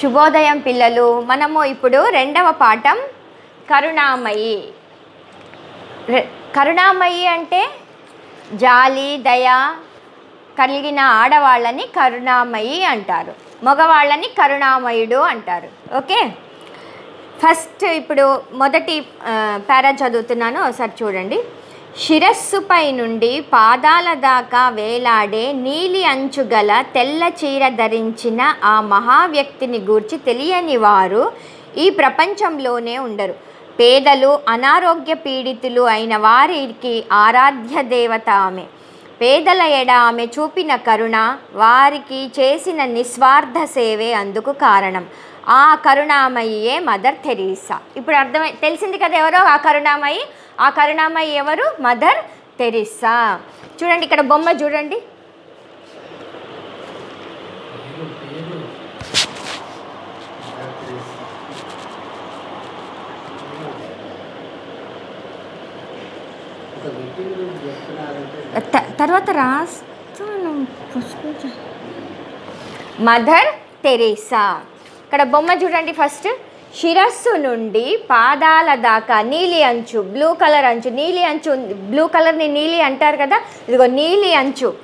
శుభోదయం పిల్లలు మనము ఇప్పుడు రెండవ పాఠం కరుణామయి. కరుణామయి అంటే జాలి దయ కలిగిన ఆడవాళ్ళని కరుణామయి అంటారు. మగవాళ్ళని కరుణామయుడు అంటారు. ఓకే? ఫస్ట్ ఇప్పుడు మొదటి పారా చదువుతున్నాను. ఒకసారి చూడండి. శిరస్సుపై నుండి పాదాల దాకా వేలాడే నీలి అంచు గల తెల్ల చీర ధరించిన ఆ మహావ్యక్తిని గూర్చి తెలియని వారు ఈ ప్రపంచంలోనే ఉండరు. పేదలు అనారోగ్య పీడితులు అయిన వారికి ఆరాధ్య దేవత ఆమె. పేదల ఎడ ఆమె చూపిన కరుణ వారికి చేసిన నిస్వార్థ సేవే అందుకు కారణం. ఆ కరుణామయ్యే మదర్ థెరీసా ఇప్పుడు అర్థమై తెలిసింది కదా ఎవరో ఆ కరుణామయి? ఆ కరుణామయి ఎవరు? మదర్ తెరిసా చూడండి ఇక్కడ బొమ్మ చూడండి. తర్వాత రాస్తాను. మదర్ తెరేసా ఇక్కడ బొమ్మ చూడండి ఫస్ట్. శిరస్సు నుండి పాదాల దాకా నీలి అంచు బ్లూ కలర్ అంచు నీలి అంచు ఉంది. బ్లూ కలర్ని నీలి అంటారు కదా? ఇదిగో నీలి అంచు.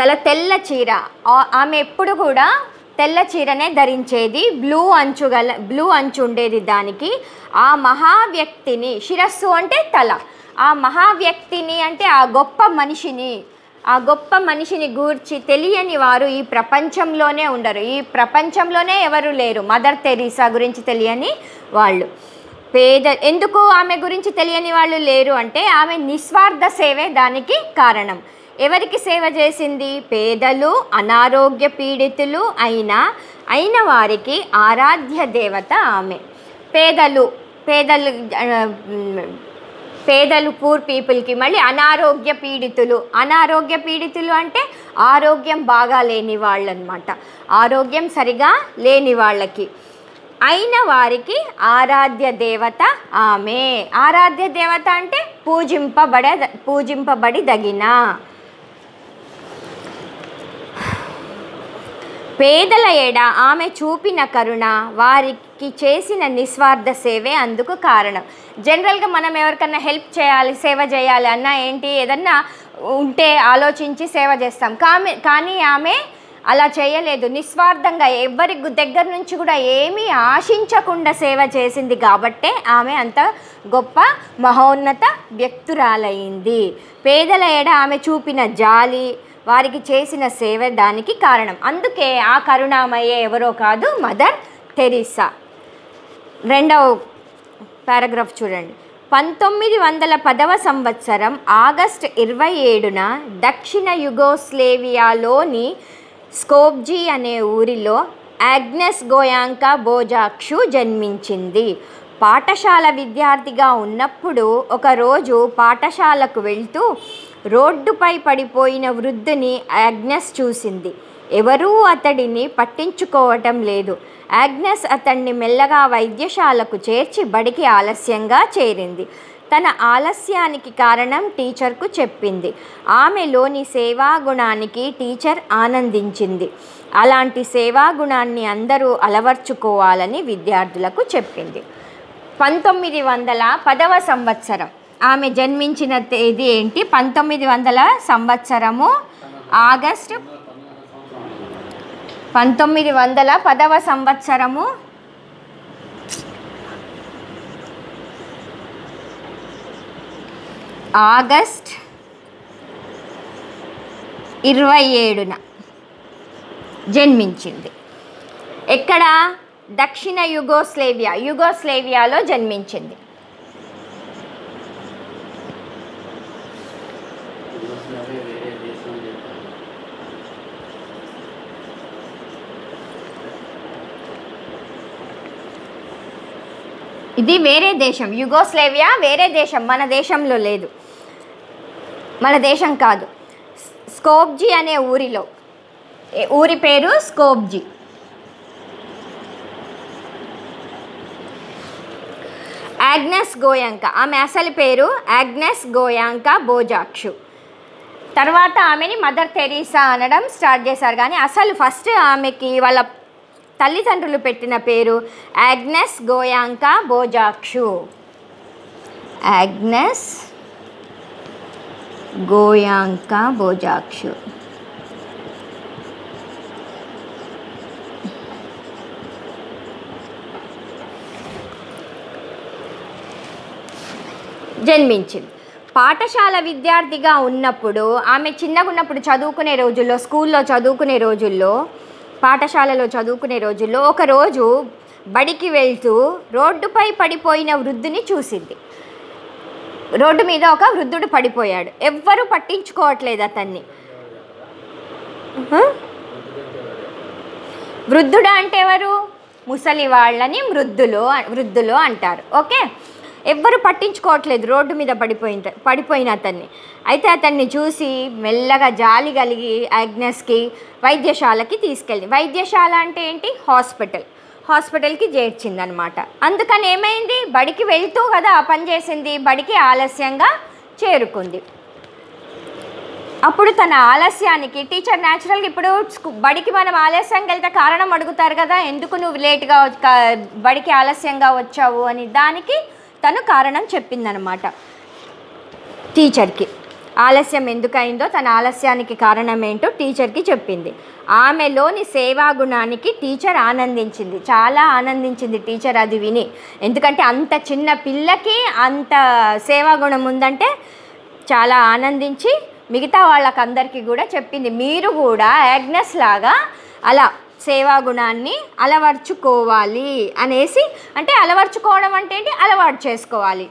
గల తెల్ల చీర. ఆమె ఎప్పుడు కూడా తెల్ల చీరనే ధరించేది. బ్లూ అంచు గల బ్లూ అంచు ఉండేది దానికి. ఆ మహావ్యక్తిని శిరస్సు అంటే తల. ఆ మహావ్యక్తిని అంటే ఆ గొప్ప మనిషిని. ఆ గొప్ప మనిషిని గూర్చి తెలియని వారు ఈ ప్రపంచంలోనే ఉండరు. ఈ ప్రపంచంలోనే ఎవరు లేరు. మదర్ తెరీసా గురించి తెలియని వాళ్ళు. పేద ఎందుకు ఆమె గురించి తెలియని వాళ్ళు లేరు అంటే ఆమె నిస్వార్థ సేవే దానికి కారణం. ఎవరికి సేవ చేసింది? పేదలు అనారోగ్య పీడితులు అయిన అయిన వారికి ఆరాధ్య దేవత ఆమె. పేదలు పేదలు పేదలు పూర్ పీపుల్కి మళ్ళీ అనారోగ్య పీడితులు. అనారోగ్య పీడితులు అంటే ఆరోగ్యం బాగా లేని వాళ్ళనమాట. ఆరోగ్యం సరిగా లేని వాళ్ళకి. అయిన వారికి ఆరాధ్య దేవత ఆమె. ఆరాధ్య దేవత అంటే పూజింపబడ పూజింపబడి దగిన పేదల ఎడ ఆమె చూపిన కరుణ వారికి చేసిన నిస్వార్థ సేవే అందుకు కారణం. జనరల్గా మనం ఎవరికన్నా హెల్ప్ చేయాలి సేవ చేయాలి అన్నా ఏంటి ఏదన్నా ఉంటే ఆలోచించి సేవ చేస్తాం. కామె కానీ ఆమె అలా చేయలేదు. నిస్వార్థంగా ఎవరి దగ్గర నుంచి కూడా ఏమీ ఆశించకుండా సేవ చేసింది కాబట్టే ఆమె అంత గొప్ప మహోన్నత వ్యక్తురాలైంది. పేదల ఏడ ఆమె చూపిన జాలి వారికి చేసిన సేవ దానికి కారణం. అందుకే ఆ కరుణామయ్యే ఎవరో కాదు మదర్ తెరీసా రెండవ పారాగ్రాఫ్ చూడండి. పంతొమ్మిది వందల పదవ సంవత్సరం ఆగస్ట్ ఇరవై ఏడున దక్షిణ యుగోస్లేవియాలోని స్కోప్జీ అనే ఊరిలో ఆగ్నెస్ గోయాంకా బోజాక్షు జన్మించింది. పాఠశాల విద్యార్థిగా ఉన్నప్పుడు ఒకరోజు పాఠశాలకు వెళ్తూ రోడ్డుపై పడిపోయిన వృద్ధుని ఆగ్నెస్ చూసింది. ఎవరూ అతడిని పట్టించుకోవటం లేదు. ఆగ్నెస్ అతన్ని మెల్లగా వైద్యశాలకు చేర్చి బడికి ఆలస్యంగా చేరింది. తన ఆలస్యానికి కారణం టీచర్కు చెప్పింది. ఆమెలోని సేవాగుణానికి టీచర్ ఆనందించింది. అలాంటి సేవాగుణాన్ని అందరూ అలవర్చుకోవాలని విద్యార్థులకు చెప్పింది. పంతొమ్మిది వందల పదవ సంవత్సరం. ఆమె జన్మించిన తేదీ ఏంటి? పంతొమ్మిది వందల సంవత్సరము ఆగస్టు పంతొమ్మిది వందల పదవ సంవత్సరము. ఆగస్ట్ ఇరవై ఏడున జన్మించింది. ఎక్కడ? దక్షిణ యుగోస్లేవియా యుగోస్లేవియాలో జన్మించింది. ఇది వేరే దేశం. యుగోస్లేవియా వేరే దేశం. మన దేశంలో లేదు. మన దేశం కాదు. స్కోప్జీ అనే ఊరిలో. ఊరి పేరు స్కోప్జీ యాగ్నెస్ గోయాంక. ఆమె అసలు పేరు ఆగ్నెస్ గోయాంక బోజాక్షు తర్వాత ఆమెని మదర్ తెరీసా అనడం స్టార్ట్ చేశారు. కానీ అసలు ఫస్ట్ ఆమెకి వాళ్ళ తల్లిదండ్రులు పెట్టిన పేరు యాగ్నెస్ గోయాంక బోజాక్షు యాగ్నెస్ గోయాంక బోజాక్షు జన్మించింది. పాఠశాల విద్యార్థిగా ఉన్నప్పుడు ఆమె చిన్నగా ఉన్నప్పుడు చదువుకునే రోజుల్లో స్కూల్లో చదువుకునే రోజుల్లో పాఠశాలలో చదువుకునే రోజుల్లో ఒకరోజు బడికి వెళ్తూ రోడ్డుపై పడిపోయిన వృద్ధుని చూసింది. రోడ్డు మీద ఒక వృద్ధుడు పడిపోయాడు. ఎవ్వరూ పట్టించుకోవట్లేదు అతన్ని. వృద్ధుడు అంటే ఎవరు? ముసలి వాళ్ళని వృద్ధులు వృద్ధులు అంటారు. ఓకే? ఎవ్వరు పట్టించుకోవట్లేదు రోడ్డు మీద పడిపోయిన పడిపోయిన అతన్ని. అయితే అతన్ని చూసి మెల్లగా జాలి కలిగి ఆగ్నెస్కి వైద్యశాలకి తీసుకెళ్ళి వైద్యశాల అంటే ఏంటి? హాస్పిటల్. హాస్పిటల్కి చేర్చిందనమాట. అందుకని ఏమైంది? బడికి వెళ్తూ కదా పని చేసింది బడికి ఆలస్యంగా చేరుకుంది. అప్పుడు తన ఆలస్యానికి టీచర్ న్యాచురల్గా ఇప్పుడు బడికి మనం ఆలస్యంగా వెళ్తే కారణం అడుగుతారు కదా ఎందుకు నువ్వు లేట్గా బడికి ఆలస్యంగా వచ్చావు అని దానికి తను కారణం చెప్పిందనమాట టీచర్కి. ఆలస్యం ఎందుకైందో తన ఆలస్యానికి కారణం ఏంటో టీచర్కి చెప్పింది. ఆమెలోని సేవా గుణానికి టీచర్ ఆనందించింది. చాలా ఆనందించింది టీచర్ అది విని. ఎందుకంటే అంత చిన్న పిల్లకి అంత సేవా గుణం ఉందంటే చాలా ఆనందించి మిగతా వాళ్ళకందరికీ కూడా చెప్పింది. మీరు కూడా యాగ్నెస్ లాగా అలా సేవా గుణాన్ని అలవర్చుకోవాలి అనేసి అంటే అలవర్చుకోవడం అంటే ఏంటి? అలవాటు చేసుకోవాలి.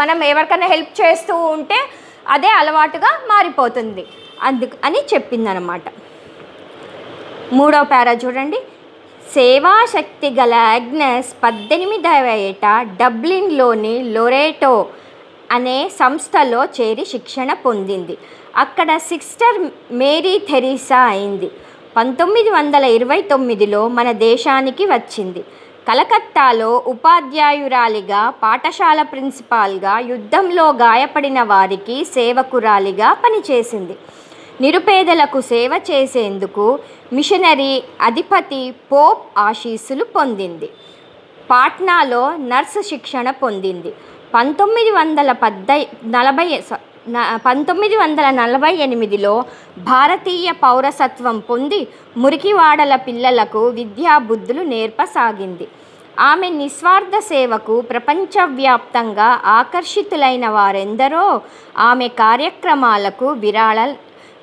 మనం ఎవరికైనా హెల్ప్ చేస్తూ ఉంటే అదే అలవాటుగా మారిపోతుంది. అందుకు అని చెప్పిందనమాట. మూడో పేరా చూడండి. సేవాశక్తి గల అగ్నెస్ పద్దెనిమిదవ ఏట డబ్లిన్లోని లొరేటో అనే సంస్థలో చేరి శిక్షణ పొందింది. అక్కడ సిస్టర్ మేరీ థెరీసా అయింది. పంతొమ్మిది వందల ఇరవై తొమ్మిదిలో మన దేశానికి వచ్చింది. కలకత్తాలో ఉపాధ్యాయురాలిగా పాఠశాల ప్రిన్సిపాల్గా యుద్ధంలో గాయపడిన వారికి సేవకురాలిగా పనిచేసింది. నిరుపేదలకు సేవ చేసేందుకు మిషనరీ అధిపతి పోప్ ఆశీస్సులు పొందింది. పాట్నాలో నర్సు శిక్షణ పొందింది. పంతొమ్మిది వందల పద్దై నలభై స- పంతొమ్మిది వందల నలభై ఎనిమిదిలో భారతీయ పౌరసత్వం పొంది మురికివాడల పిల్లలకు విద్యాబుద్ధులు నేర్పసాగింది. ఆమె నిస్వార్థ సేవకు ప్రపంచవ్యాప్తంగా ఆకర్షితులైన వారెందరో ఆమె కార్యక్రమాలకు విరాళ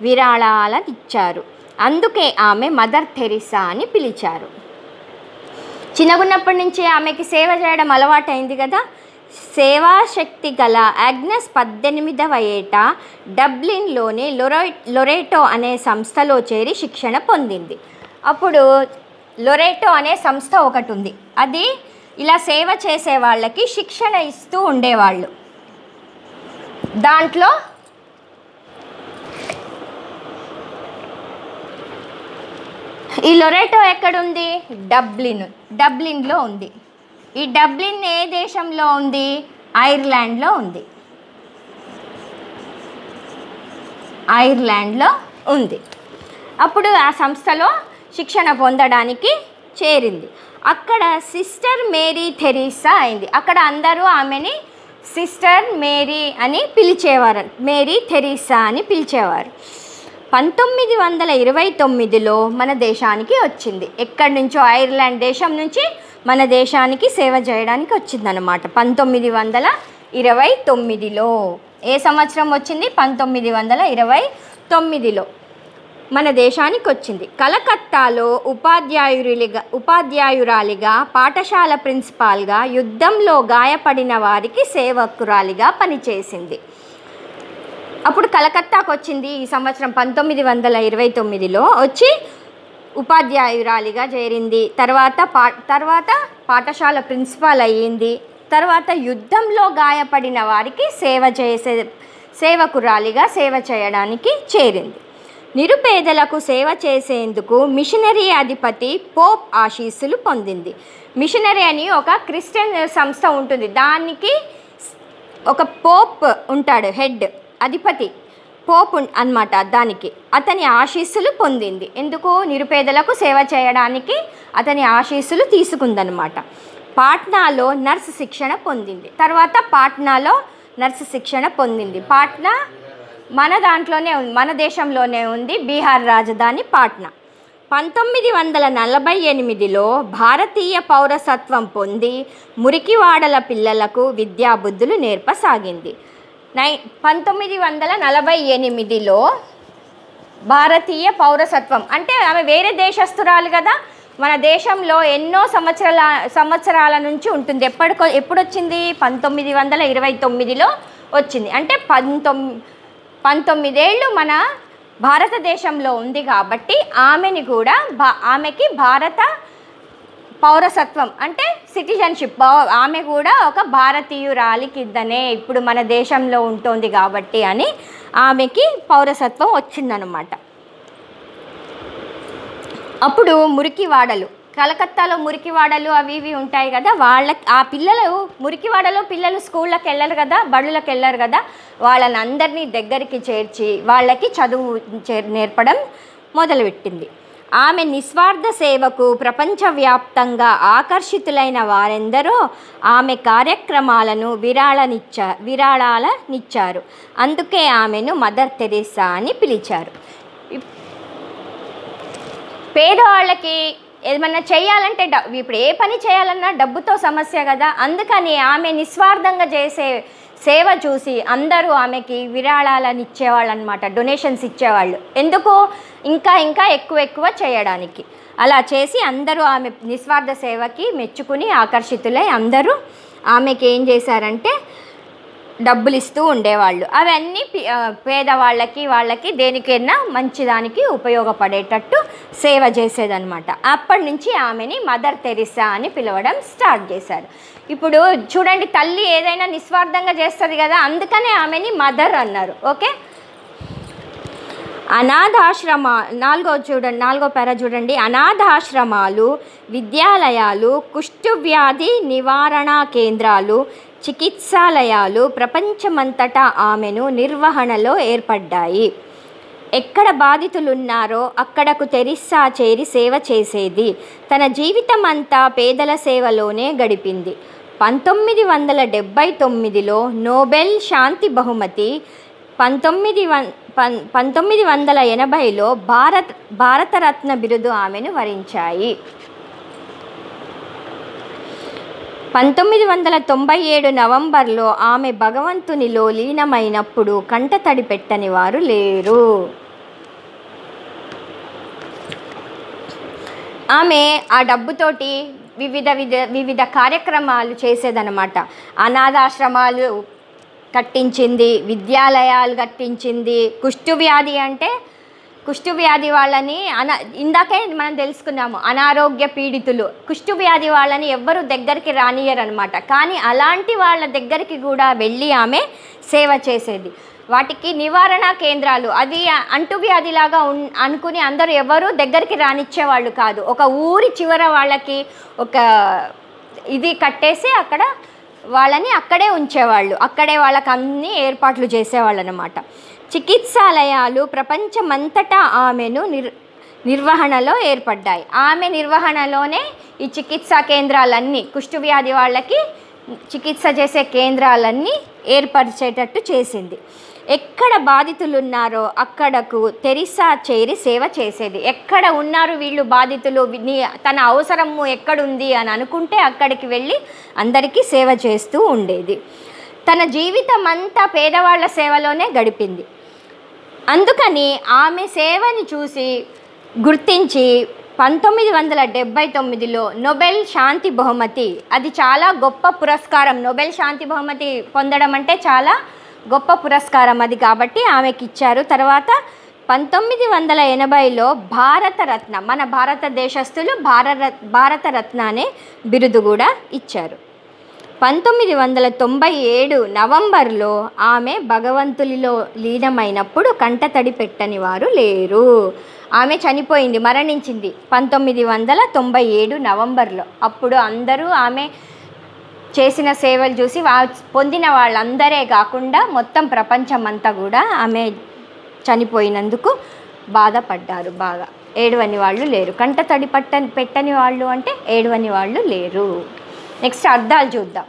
విరాళాలనిచ్చారు. అందుకే ఆమె మదర్ థెరిసా అని పిలిచారు. చిన్నగున్నప్పటి నుంచి ఆమెకి సేవ చేయడం అలవాటైంది కదా. సేవాశక్తి గల అగ్నెస్ పద్దెనిమిదవ ఏట డబ్లిన్లోని లొరై లొరేటో అనే సంస్థలో చేరి శిక్షణ పొందింది. అప్పుడు లొరేటో అనే సంస్థ ఒకటి ఉంది అది ఇలా సేవ చేసే వాళ్ళకి శిక్షణ ఇస్తూ ఉండేవాళ్ళు. దాంట్లో ఈ లొరేటో ఎక్కడుంది? డబ్లిన్ డబ్లిన్లో ఉంది. ఈ డబ్లిన్ ఏ దేశంలో ఉంది? ఐర్లాండ్లో ఉంది. ఐర్లాండ్లో ఉంది. అప్పుడు ఆ సంస్థలో శిక్షణ పొందడానికి చేరింది. అక్కడ సిస్టర్ మేరీ థెరీసా అయింది. అక్కడ అందరూ ఆమెని సిస్టర్ మేరీ అని పిలిచేవారు. మేరీ థెరీసా అని పిలిచేవారు. పంతొమ్మిది వందల ఇరవై తొమ్మిదిలో మన దేశానికి వచ్చింది. ఎక్కడి నుంచో? ఐర్లాండ్ దేశం నుంచి మన దేశానికి సేవ చేయడానికి వచ్చిందనమాట పంతొమ్మిది వందల ఇరవై తొమ్మిదిలో. ఏ సంవత్సరం వచ్చింది? పంతొమ్మిది వందల ఇరవై తొమ్మిదిలో. మన దేశానికి వచ్చింది. కలకత్తాలో ఉపాధ్యాయురిగా ఉపాధ్యాయురాలిగా పాఠశాల ప్రిన్సిపాల్గా యుద్ధంలో గాయపడిన వారికి సేవకురాలిగా పనిచేసింది. అప్పుడు కలకత్తాకు వచ్చింది ఈ సంవత్సరం పంతొమ్మిది వందల ఇరవై తొమ్మిదిలో. వచ్చి ఉపాధ్యాయురాలిగా చేరింది. తర్వాత పా తర్వాత పాఠశాల ప్రిన్సిపాల్ అయ్యింది. తర్వాత యుద్ధంలో గాయపడిన వారికి సేవ చేసే సేవకురాలిగా సేవ చేయడానికి చేరింది. నిరుపేదలకు సేవ చేసేందుకు మిషనరీ అధిపతి పోప్ ఆశీస్సులు పొందింది. మిషనరీ అని ఒక క్రిస్టియన్ సంస్థ ఉంటుంది. దానికి ఒక పోప్ ఉంటాడు హెడ్ అధిపతి. పోపు అన్నమాట దానికి. అతని ఆశీస్సులు పొందింది. ఎందుకు? నిరుపేదలకు సేవ చేయడానికి అతని ఆశీస్సులు తీసుకుందనమాట పాట్నాలో నర్సు శిక్షణ పొందింది. తర్వాత పాట్నాలో నర్సు శిక్షణ పొందింది. పాట్నా మన దాంట్లోనే ఉంది మన దేశంలోనే ఉంది. బీహార్ రాజధాని పాట్నా. పంతొమ్మిది వందల నలభై ఎనిమిదిలో భారతీయ పౌరసత్వం పొంది మురికివాడల పిల్లలకు విద్యాబుద్ధులు నేర్పసాగింది. నై పంతొమ్మిది వందల నలభై ఎనిమిదిలో భారతీయ పౌరసత్వం. అంటే ఆమె వేరే దేశస్తురాలు కదా. మన దేశంలో ఎన్నో సంవత్సరాల సంవత్సరాల నుంచి ఉంటుంది. ఎప్పటికో ఎప్పుడు వచ్చింది పంతొమ్మిది వందల ఇరవై తొమ్మిదిలో వచ్చింది. అంటే పంతొమ్మి పంతొమ్మిదేళ్ళు మన భారతదేశంలో ఉంది కాబట్టి ఆమెని కూడా భా ఆమెకి భారత పౌరసత్వం అంటే సిటిజన్షిప్. ఆమె కూడా ఒక భారతీయురాలి కిందనే ఇప్పుడు మన దేశంలో ఉంటుంది కాబట్టి అని ఆమెకి పౌరసత్వం వచ్చిందనమాట అప్పుడు మురికివాడలు కలకత్తాలో మురికివాడలు అవి ఇవి ఉంటాయి కదా వాళ్ళ ఆ పిల్లలు మురికివాడలో పిల్లలు స్కూళ్ళకి వెళ్ళరు కదా బడులకు వెళ్ళరు కదా వాళ్ళని అందరినీ దగ్గరికి చేర్చి వాళ్ళకి చదువు చే- నేర్పడం మొదలుపెట్టింది. ఆమె నిస్వార్థ సేవకు ప్రపంచవ్యాప్తంగా ఆకర్షితులైన వారెందరో ఆమె కార్యక్రమాలను విరాళనిచ్చా విరాళాలనిచ్చారు. అందుకే ఆమెను మదర్ తెరేసా అని పిలిచారు. ఇప్- పేదవాళ్ళకి ఏమన్నా చేయాలంటే డబ్ ఇప్పుడు ఏ పని చేయాలన్నా డబ్బుతో సమస్య కదా. అందుకని ఆమె నిస్వార్థంగా చేసే సేవ చూసి అందరూ ఆమెకి విరాళాలను ఇచ్చేవాళ్ళు అనమాట డొనేషన్స్ ఇచ్చేవాళ్ళు. ఎందుకు? ఇంకా ఇంకా ఎక్కువ ఎక్కువ చేయడానికి. అలా చేసి అందరూ ఆమె నిస్వార్థ సేవకి మెచ్చుకుని ఆకర్షితులై అందరూ ఆమెకి ఏం చేశారంటే డబ్బులు ఇస్తూ ఉండేవాళ్ళు. అవన్నీ పేదవాళ్ళకి వాళ్ళకి దేనికైనా మంచిదానికి ఉపయోగపడేటట్టు సేవ చేసేదన్నమాట. అప్పటి నుంచి ఆమెని మదర్ తెరిసా అని పిలవడం స్టార్ట్ చేశారు. ఇప్పుడు చూడండి తల్లి ఏదైనా నిస్వార్థంగా చేస్తుంది కదా అందుకనే ఆమెని మదర్ అన్నారు. ఓకే? అనాథాశ్రమ నాలుగో చూడండి నాలుగో పేర చూడండి. అనాథాశ్రమాలు విద్యాలయాలు కుష్టు వ్యాధి నివారణ కేంద్రాలు చికిత్సాలయాలు ప్రపంచమంతటా ఆమెను నిర్వహణలో ఏర్పడ్డాయి. ఎక్కడ బాధితులున్నారో అక్కడకు తెరిస్సా చేరి సేవ చేసేది. తన జీవితం అంతా పేదల సేవలోనే గడిపింది. పంతొమ్మిది వందల డెబ్భై తొమ్మిదిలో నోబెల్ శాంతి బహుమతి పంతొమ్మిది వన్ పం పంతొమ్మిది వందల ఎనభైలో భారత్ భారతరత్న బిరుదు ఆమెను వరించాయి. పంతొమ్మిది వందల తొంభై ఏడు నవంబర్లో ఆమె భగవంతునిలో లీనమైనప్పుడు కంటతడి పెట్టని వారు లేరు. ఆమె ఆ డబ్బుతోటి వివిధ విధ వివిధ కార్యక్రమాలు చేసేదనమాట అనాథాశ్రమాలు కట్టించింది విద్యాలయాలు కట్టించింది. కుష్టు వ్యాధి అంటే కుష్టు వ్యాధి వాళ్ళని అన ఇందాకే మనం తెలుసుకున్నాము అనారోగ్య పీడితులు. కుష్టు వ్యాధి వాళ్ళని ఎవ్వరు దగ్గరికి రానియరనమాట కానీ అలాంటి వాళ్ళ దగ్గరికి కూడా వెళ్ళి ఆమె సేవ చేసేది. వాటికి నివారణ కేంద్రాలు. అది అంటువ్యాధిలాగా ఉన్ అనుకుని అందరూ ఎవరు దగ్గరికి రానిచ్చేవాళ్ళు కాదు. ఒక ఊరి చివర వాళ్ళకి ఒక ఇది కట్టేసి అక్కడ వాళ్ళని అక్కడే ఉంచేవాళ్ళు. అక్కడే వాళ్ళకి అన్ని ఏర్పాట్లు చేసేవాళ్ళు అనమాట చికిత్సాలయాలు ప్రపంచమంతటా ఆమెను నిర్ నిర్వహణలో ఏర్పడ్డాయి. ఆమె నిర్వహణలోనే ఈ చికిత్సా కేంద్రాలన్నీ కుష్ఠవ్యాధి వాళ్ళకి చికిత్స చేసే కేంద్రాలన్నీ ఏర్పరిచేటట్టు చేసింది. ఎక్కడ బాధితులు ఉన్నారో అక్కడకు తెరిసా చేరి సేవ చేసేది. ఎక్కడ ఉన్నారు వీళ్ళు బాధితులు? నీ తన అవసరము ఎక్కడుంది అని అనుకుంటే అక్కడికి వెళ్ళి అందరికీ సేవ చేస్తూ ఉండేది. తన జీవితం అంతా పేదవాళ్ళ సేవలోనే గడిపింది. అందుకని ఆమె సేవని చూసి గుర్తించి పంతొమ్మిది వందల డెబ్బై తొమ్మిదిలో నొబెల్ శాంతి బహుమతి అది చాలా గొప్ప పురస్కారం. నొబెల్ శాంతి బహుమతి పొందడం అంటే చాలా గొప్ప పురస్కారం అది కాబట్టి ఆమెకి ఇచ్చారు తర్వాత పంతొమ్మిది వందల ఎనభైలో భారతరత్న మన భారతదేశస్థులు భారత భారతరత్న అనే బిరుదు కూడా ఇచ్చారు. పంతొమ్మిది వందల తొంభై ఏడు నవంబర్లో ఆమె భగవంతులిలో లీనమైనప్పుడు కంటతడి పెట్టని వారు లేరు. ఆమె చనిపోయింది మరణించింది పంతొమ్మిది వందల తొంభై ఏడు నవంబర్లో. అప్పుడు అందరూ ఆమె చేసిన సేవలు చూసి వా పొందిన వాళ్ళందరే కాకుండా మొత్తం ప్రపంచం అంతా కూడా ఆమె చనిపోయినందుకు బాధపడ్డారు బాగా. ఏడవని వాళ్ళు లేరు. కంట తడి పట్టని పెట్టని వాళ్ళు అంటే ఏడవని వాళ్ళు లేరు. నెక్స్ట్ అర్థాలు చూద్దాం.